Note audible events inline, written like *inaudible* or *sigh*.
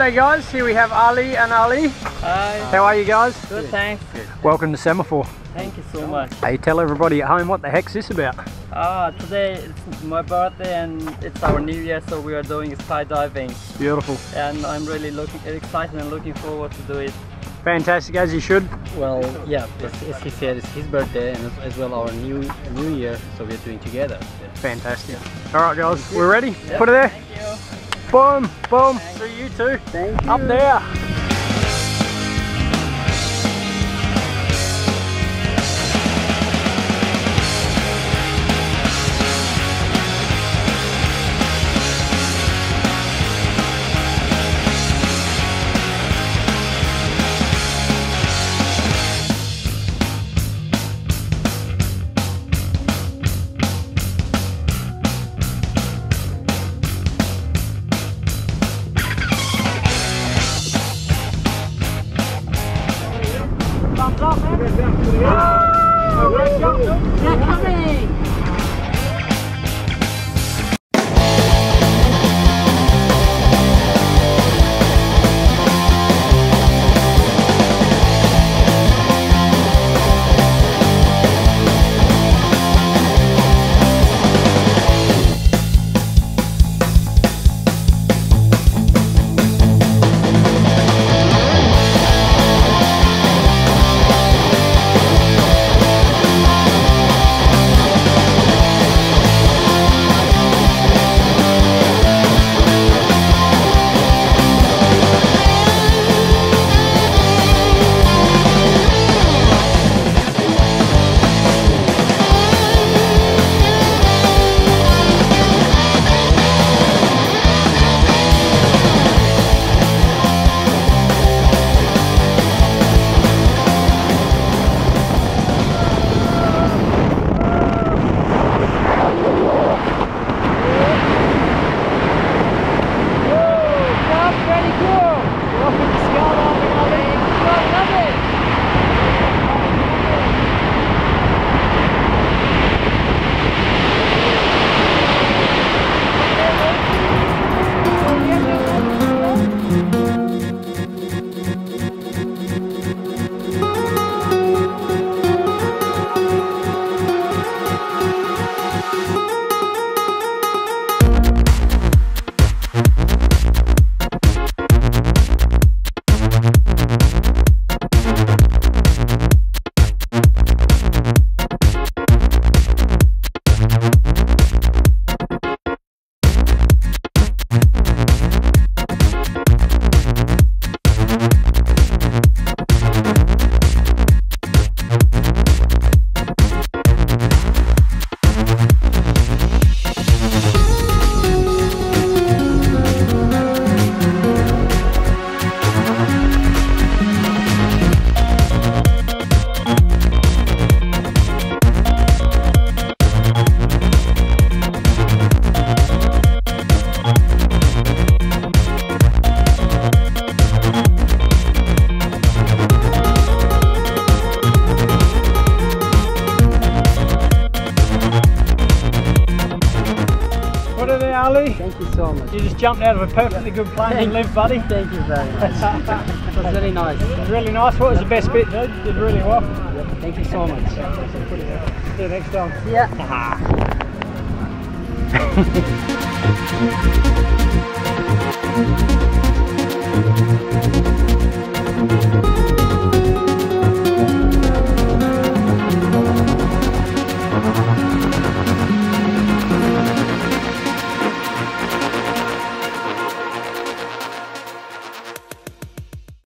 G'day guys, here we have Ali and Ali. Hi. How are you guys? Good, thanks. Welcome to Semaphore. Thank you so much. Hey, tell everybody at home what the heck's this about? Ah, today it's my birthday and it's our new year, so we are doing skydiving. Beautiful. And I'm really looking excited and looking forward to do it. Fantastic, as you should. Well, yeah, as, he said, it's his birthday and as, as well our new new year, so we're doing together. Fantastic. All right, guys, we're ready. Put it there. Boom, boom. See you too. Thank Up there. Jump, Phil. They're coming! Thank you so much. You just jumped out of a perfectly good plane Thank and lived, buddy. *laughs* Thank you very much. *laughs* it was really nice. It was really nice. What was the best bit, dude? You did really well. Thank you so much. See you next time. Yeah. *laughs*